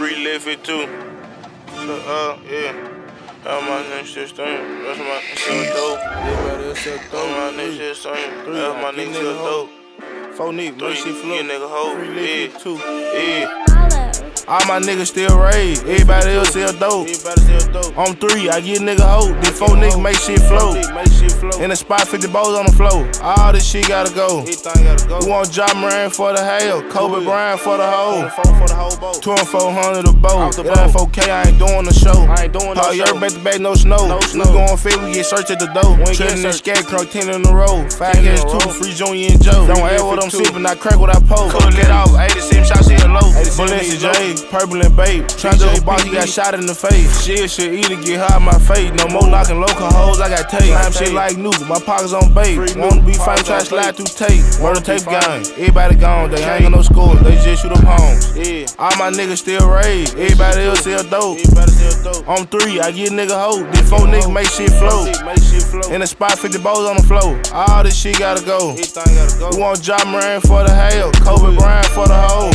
free Liffy too. So, uh, yeah. All my niggas shit stink. That's my shit dope. Everybody else sell All my dope. niggas shit stink. Three, That's my I niggas nigga shit hoe. dope. Four niggas, Three, make shit flow. get nigga hoe. Free Yeah, liquor, two. yeah. All my niggas still raised. Everybody else sell dope. Everybody sell dope. On three, I get nigga hoe. Then four niggas make shit flow. Make shit flow. In the spot, 50 bowls on the floor. All this shit gotta go. Everything gotta go. We want Ja Morant for the hail, Kobe Bryant for the hoe. Phone for the whole. Two and four hundred a boat. It ain't 4K, I ain't doing the show. I ain't doing no Paul. Yerb back to back, no snow. No we snow. going fit, we get searched at the door. We get and scat crunk, 10 in a row. Five in a games, row. two, free Junior and Joe. Don't add what I'm 52. sipping, I crack what I post. Cool, let off 87 shots low. Balenci J, Purple and Babe. Tryna do a boss, he got shot in the face. Shit, shit, either get high in my face. No more locking local hoes, I got tape. Slam shit like new, my pockets on bait. Wanna be fine, try to slide through tape. Murder tape gang. Everybody gone, they ain't got no score. They just shoot up homes. Yeah. All my niggas still raised. Everybody else sell dope. Everybody sell dope. On three, I get nigga hoe. Then four niggas make shit flow. Make shit flow. In the spot, 50 bowls on the floor. All this shit gotta go. Everything gotta go. We want Ja Morant for the hail, Kobe Bryant for the hoe.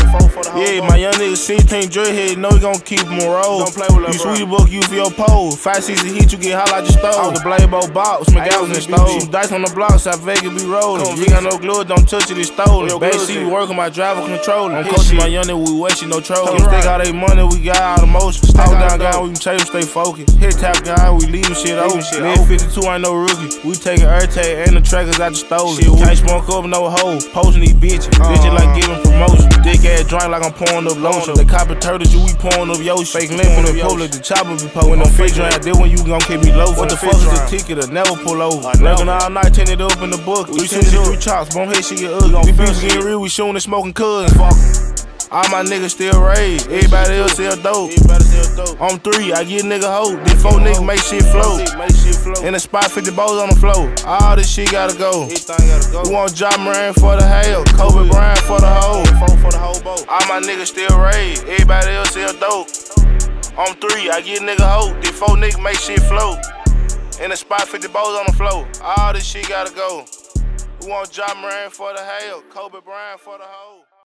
Phone for the Yeah, my young nigga 16 dreadhead, know he gon' keep him on roll. Don't play with You sweet book, you for your pole. Five season heat, you get hot like you stole. The blade bow box, McGowan and stove. Some dice on the block, South Vegas be rolling. You got no glue, don't touch it, it's stolen. Back seat working, my driver controlling. I'm coaching my young nigga, we wasting no trolling. Right. stick all they money, we got all the motion. All down guy, we can chase, stay focused. Hit tap guy, we leave him shit open. shit Mid open. 52 ain't no rookie. We taking Airtag and the trackers out the stove. Shit, we- Can't smoke up no hoe. Posting these bitches. Bitches like uh. giving promotion. Ass drink like I'm pouring up lotion. The copper turtles, you we pouring up yo. Fake limping in public. The chopper be pouring no fake drink. Then when you gon' keep me low. What the fuck is the ticket? I never pull over. Working all night, turn it up in the book. We send it 63 up. chops. Bone head shit get ugly. We bitches shit. getting real. We shooting and smoking. Fuck 'em. All my niggas still raised. Everybody else sell dope. Everybody sell dope. On three, I get nigga hoe. Then four niggas make shit flow. Make shit flow. In the spot, 50 bowls on the floor. All this shit gotta go. Everything gotta go. We want Ja Morant for the hail, Kobe Bryant for the hoe. For the whole boat. All my niggas still raised. Everybody else sell dope. On three, I get nigga hoe. Then four niggas make shit flow. In the spot, 50 bowls on the floor. All this shit gotta go. We want Ja Morant for the hail, Kobe Bryant for the hoe.